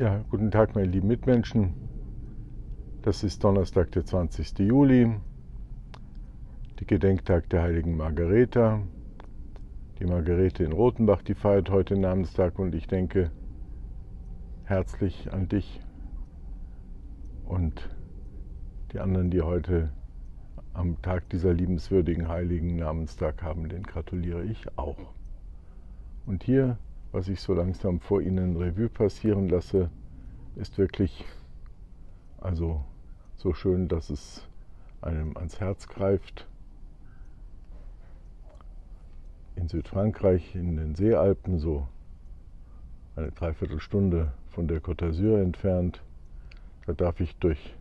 Ja, guten Tag, meine lieben Mitmenschen. Das ist Donnerstag, der 20. Juli, der Gedenktag der heiligen Margareta. Die Margarete in Rothenbach, die feiert heute Namenstag und ich denke herzlich an dich und die anderen, die heute am Tag dieser liebenswürdigen heiligen Namenstag haben, den gratuliere ich auch. Und hier was ich so langsam vor Ihnen Revue passieren lasse, ist wirklich also so schön, dass es einem ans Herz greift. In Südfrankreich, in den Seealpen, so eine Dreiviertelstunde von der Côte d'Azur entfernt, da darf ich durch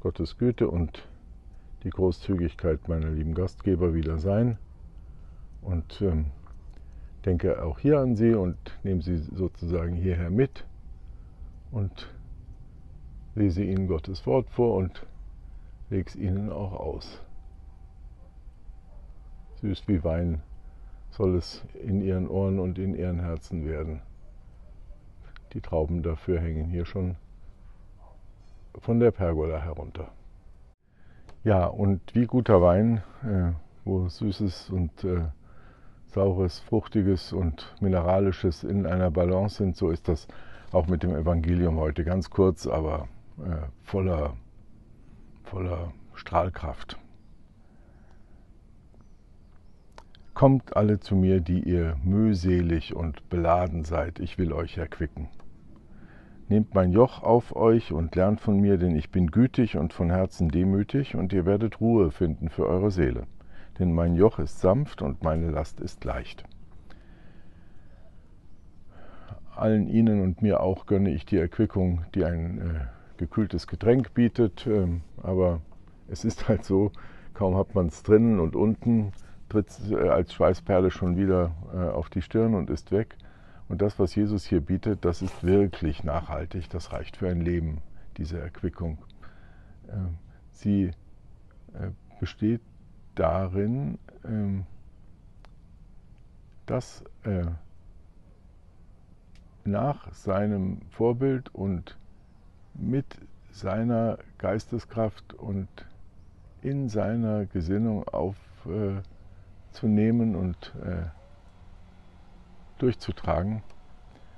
Gottes Güte und die Großzügigkeit meiner lieben Gastgeber wieder sein. Und ähm, denke auch hier an Sie und nehme Sie sozusagen hierher mit und lese Ihnen Gottes Wort vor und lege es Ihnen auch aus. Süß wie Wein soll es in Ihren Ohren und in Ihren Herzen werden. Die Trauben dafür hängen hier schon von der Pergola herunter. Ja, und wie guter Wein, äh, wo Süßes und äh, Saures, Fruchtiges und Mineralisches in einer Balance sind. So ist das auch mit dem Evangelium heute. Ganz kurz, aber äh, voller, voller Strahlkraft. Kommt alle zu mir, die ihr mühselig und beladen seid, ich will euch erquicken. Nehmt mein Joch auf euch und lernt von mir, denn ich bin gütig und von Herzen demütig, und ihr werdet Ruhe finden für eure Seele denn mein Joch ist sanft und meine Last ist leicht. Allen Ihnen und mir auch gönne ich die Erquickung, die ein äh, gekühltes Getränk bietet, ähm, aber es ist halt so, kaum hat man es drinnen und unten, tritt es äh, als Schweißperle schon wieder äh, auf die Stirn und ist weg. Und das, was Jesus hier bietet, das ist wirklich nachhaltig, das reicht für ein Leben, diese Erquickung. Ähm, sie äh, besteht darin, ähm, dass er nach seinem Vorbild und mit seiner Geisteskraft und in seiner Gesinnung aufzunehmen äh, und äh, durchzutragen,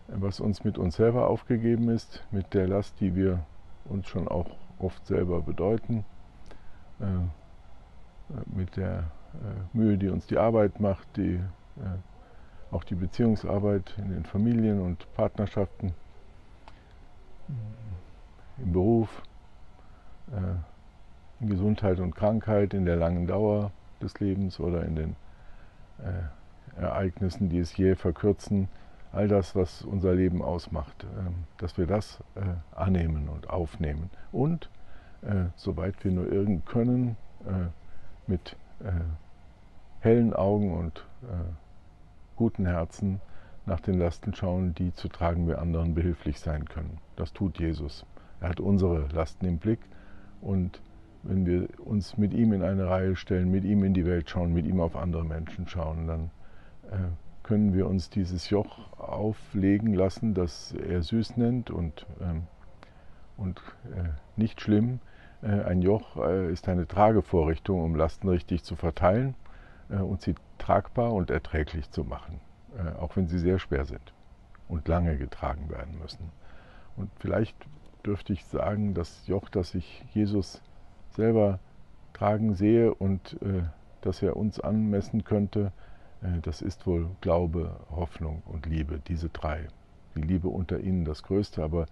was uns mit uns selber aufgegeben ist, mit der Last, die wir uns schon auch oft selber bedeuten. Äh, mit der äh, Mühe, die uns die Arbeit macht, die, äh, auch die Beziehungsarbeit in den Familien und Partnerschaften, im Beruf, äh, in Gesundheit und Krankheit, in der langen Dauer des Lebens oder in den Ereignissen, die es je verkürzen, all das, was unser Leben ausmacht, dass wir das annehmen und aufnehmen. Und, soweit wir nur irgend können, mit äh, hellen Augen und äh, guten Herzen nach den Lasten schauen, die zu tragen wir anderen behilflich sein können. Das tut Jesus. Er hat unsere Lasten im Blick und wenn wir uns mit ihm in eine Reihe stellen, mit ihm in die Welt schauen, mit ihm auf andere Menschen schauen, dann äh, können wir uns dieses Joch auflegen lassen, das er süß nennt und, ähm, und äh, nicht schlimm, ein Joch äh, ist eine Tragevorrichtung, um Lasten richtig zu verteilen äh, und sie tragbar und erträglich zu machen, auch wenn sie sehr schwer sind und lange getragen werden müssen. Und vielleicht dürfte ich sagen, das Joch, das ich Jesus selber tragen sehe und das er uns anmessen könnte, das ist wohl Glaube, Hoffnung und Liebe, diese drei. Die Liebe unter ihnen das Größte, aber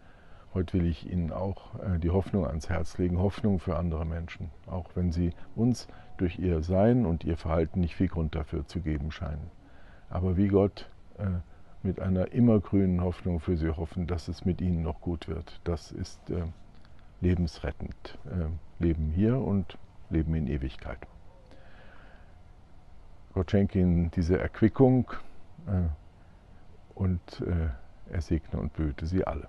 Heute will ich Ihnen auch äh, die Hoffnung ans Herz legen, Hoffnung für andere Menschen, auch wenn sie uns durch ihr Sein und ihr Verhalten nicht viel Grund dafür zu geben scheinen. Aber wie Gott äh, mit einer immergrünen Hoffnung für sie hoffen, dass es mit ihnen noch gut wird, das ist äh, lebensrettend. Leben hier und Leben in Ewigkeit. Gott schenke Ihnen diese Erquickung und er segne und behüte Sie alle.